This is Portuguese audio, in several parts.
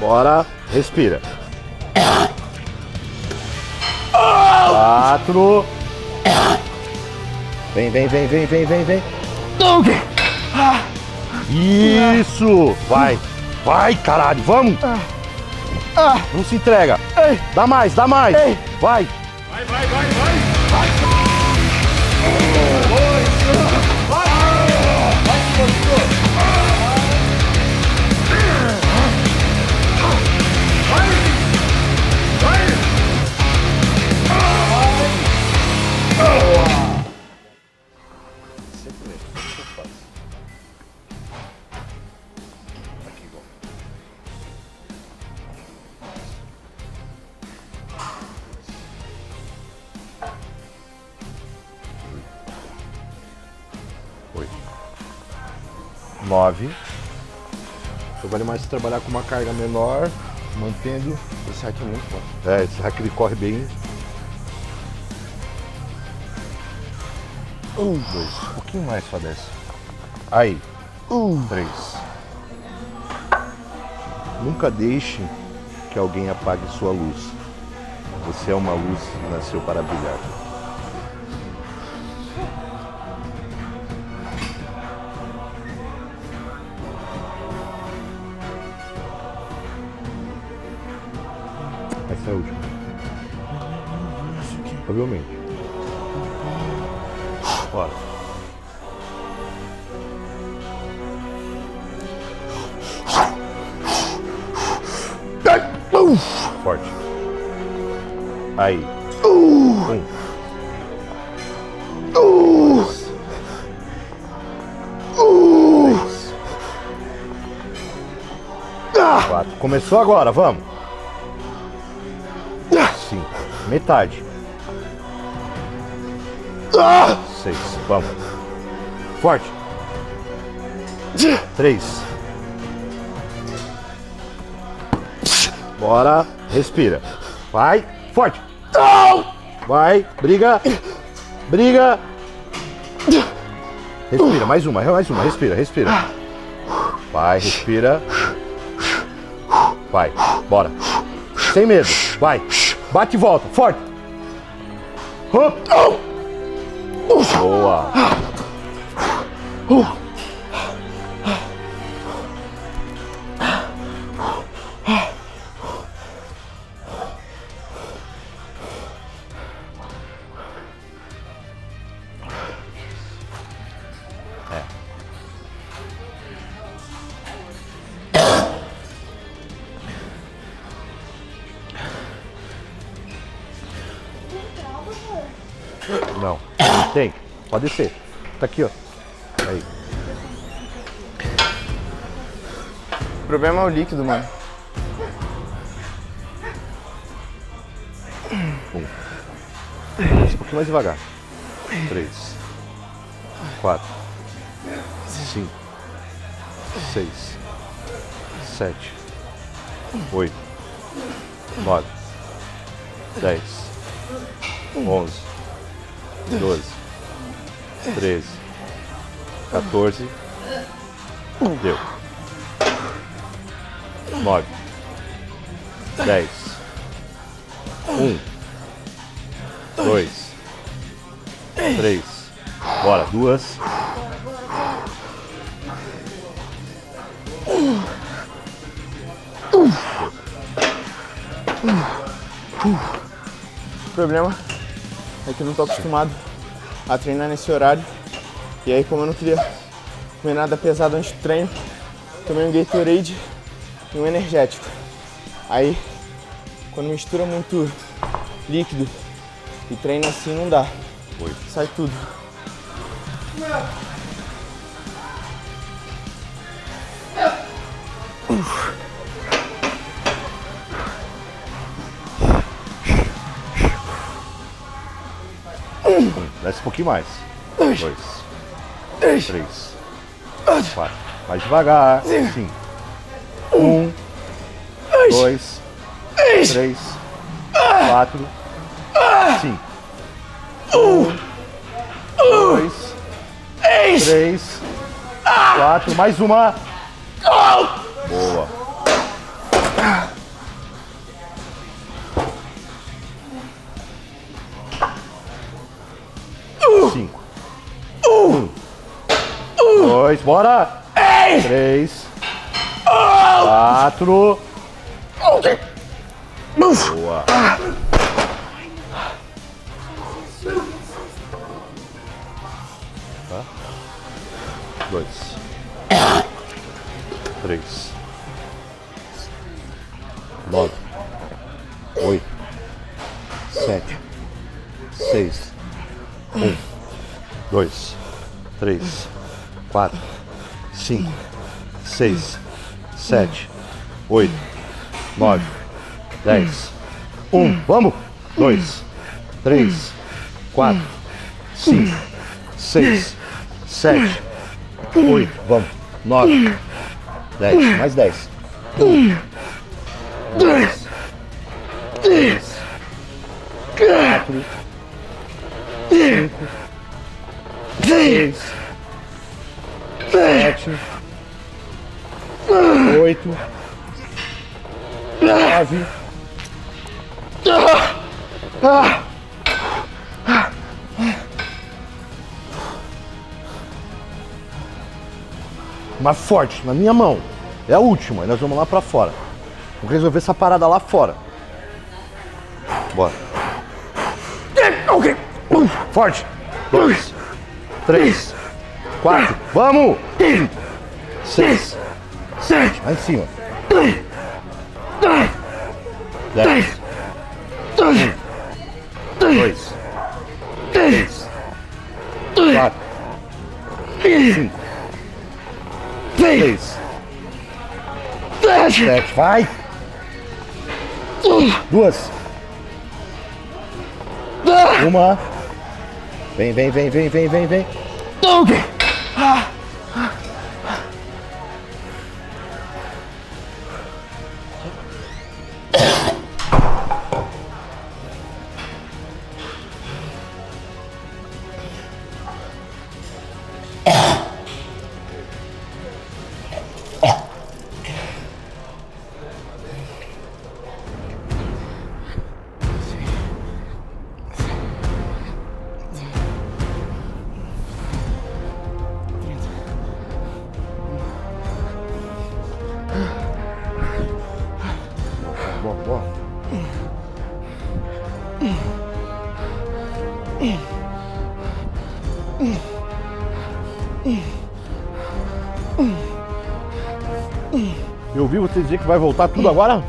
Bora, respira. Quatro. Vem, vem, vem, vem, vem, vem, vem. Isso! Vai! Vai, caralho, vamos! Não se entrega! Dá mais, dá mais! Vai! Vai, vai, vai, vai! vai. 9. Então vale mais trabalhar com uma carga menor, mantendo. Esse hack é muito bom. É, esse hack ele corre bem. Um, dois. Um pouquinho mais só desce. Aí. Um. Três. Nunca deixe que alguém apague sua luz. Você é uma luz que nasceu para brilhar. Essa é a última. Provavelmente. Bora. Forte. Aí. Um. Três. Quatro. Começou agora, vamos. Metade. Seis. Vamos. Forte. Três. Bora. Respira. Vai. Forte. Vai. Briga. Briga. Respira. Mais uma. Mais uma. Respira. Respira. Vai. Respira. Vai. Bora. Sem medo. Vai. Bate e volta. Forte. Boa. Tem. Pode ser. Tá aqui, ó. Aí. O problema é o líquido, mano. Um pouquinho mais devagar. Três. Quatro. Cinco. Seis. Sete. Oito. Nove. Dez. Onze. Doze. Treze. 14. Deu. 9. 10. 1. 2. 3. Bora, duas. O problema é que não tô acostumado a treinar nesse horário. E aí, como eu não queria comer nada pesado antes do treino, tomei um Gatorade e um energético. Aí, quando mistura muito líquido e treino assim, não dá. Oito. Sai tudo. Desce um pouquinho mais. Dois. Três. Quatro. Mais devagar. Cinco. Um. Dois. Três. Quatro. Cinco. Um. Dois. Três. Quatro. Mais uma. Boa. Dois, bora! Três. Quatro. Boa. Tá? Dois. Três. Nove. Oito. Sete. Seis. Um. Dois. Três. Quatro. Cinco. Seis. Sete. Oito. Nove. Dez. Um. Vamos! Dois. Três. Quatro. Cinco. Seis. Sete. Oito. Vamos. Nove. Dez. Mais dez. Um. Dois. Nove. Mas forte, na minha mão. É a última, nós vamos lá pra fora. Vamos resolver essa parada lá fora. Bora. Ok. Forte. Dois. Três. Quatro. Vamos! Seis. Sete. Lá em cima. Dez. Um. Dois. Três. Quatro. Cinco. Seis. Sete. Vai! Duas. Uma. Vem, vem, vem, vem, vem, vem, vem. Ok. Bom. Eu ouvi você dizer que vai voltar tudo agora?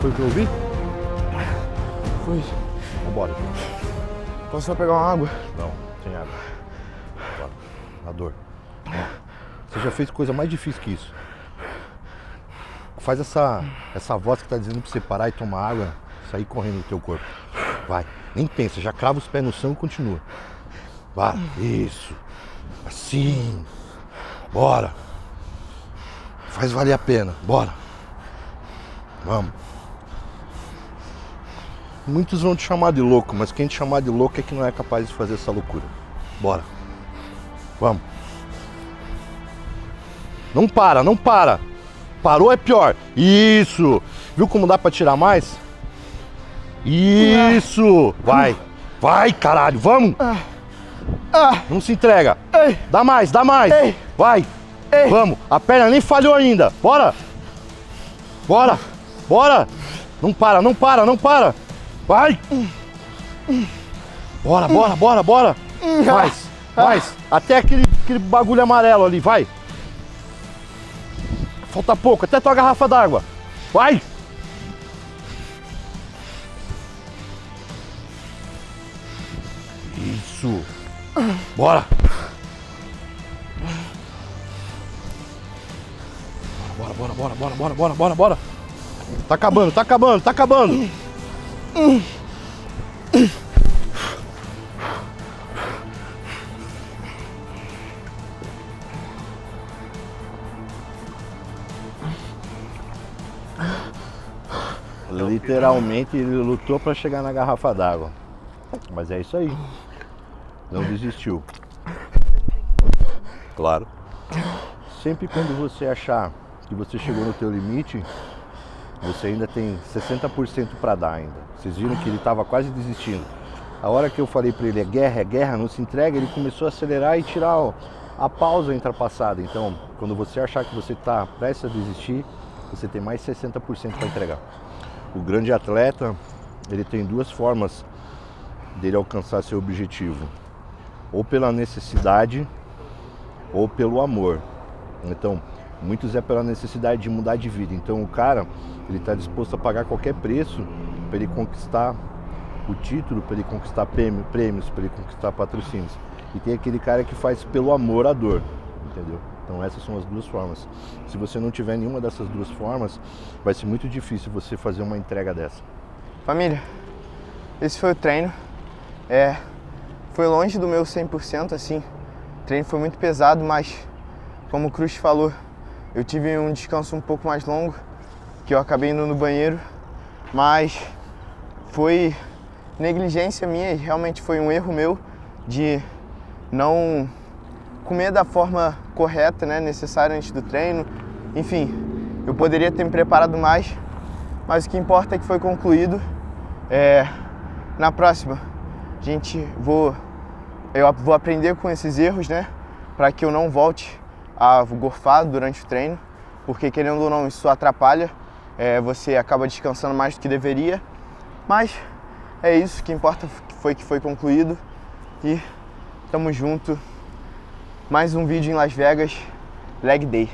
Foi o que eu ouvi? Foi. Vambora. Posso só pegar uma água? Não, tem água. Bora. A dor. Já fez coisa mais difícil que isso. Faz essa, essa voz que tá dizendo pra você parar e tomar água, sair correndo do teu corpo. Vai. Nem pensa, já crava os pés no chão e continua. Vai. Isso. Assim. Bora. Faz valer a pena. Bora. Vamos. Muitos vão te chamar de louco, mas quem te chamar de louco é que não é capaz de fazer essa loucura. Bora. Vamos. Não para, não para. Parou é pior. Isso. Viu como dá pra tirar mais? Isso. Vai. Vai, caralho. Vamos. Não se entrega. Dá mais, dá mais. Vai. Vamos. A perna nem falhou ainda. Bora. Bora. Bora. Não para, não para, não para. Vai. Bora, bora, bora, bora. Mais, mais. Até aquele, aquele bagulho amarelo ali, vai. Falta pouco, até tua garrafa d'água. Vai. Isso. Bora. Bora, bora, bora, bora, bora, bora, bora, bora. Tá acabando, tá acabando, tá acabando. Literalmente ele lutou pra chegar na garrafa d'água. Mas é isso aí. Não desistiu. Claro. Sempre quando você achar que você chegou no teu limite, você ainda tem 60% para dar ainda. Vocês viram que ele estava quase desistindo. A hora que eu falei para ele é guerra, é guerra, não se entrega, ele começou a acelerar e tirar ó, a pausa ultrapassada. Então, quando você achar que você está prestes a desistir, você tem mais 60% para entregar. O grande atleta, ele tem duas formas dele alcançar seu objetivo. Ou pela necessidade, ou pelo amor. Então, muitos é pela necessidade de mudar de vida. Então, o cara, ele está disposto a pagar qualquer preço para ele conquistar o título, para ele conquistar prêmio, prêmios, para ele conquistar patrocínios. E tem aquele cara que faz pelo amor a dor, entendeu? Então essas são as duas formas. Se você não tiver nenhuma dessas duas formas, vai ser muito difícil você fazer uma entrega dessa. Família, esse foi o treino. É, foi longe do meu 100%, assim. O treino foi muito pesado, mas como o Cruz falou, eu tive um descanso um pouco mais longo, que eu acabei indo no banheiro, mas foi negligência minha e realmente foi um erro meu de não comer da forma correta, né, necessária antes do treino. Enfim, eu poderia ter me preparado mais, mas o que importa é que foi concluído. É, na próxima, gente, vou eu vou aprender com esses erros, né, para que eu não volte a gorfar durante o treino, porque querendo ou não isso atrapalha. É, você acaba descansando mais do que deveria, mas é isso, que importa foi que foi concluído e tamo junto. Mais um vídeo em Las Vegas, leg day.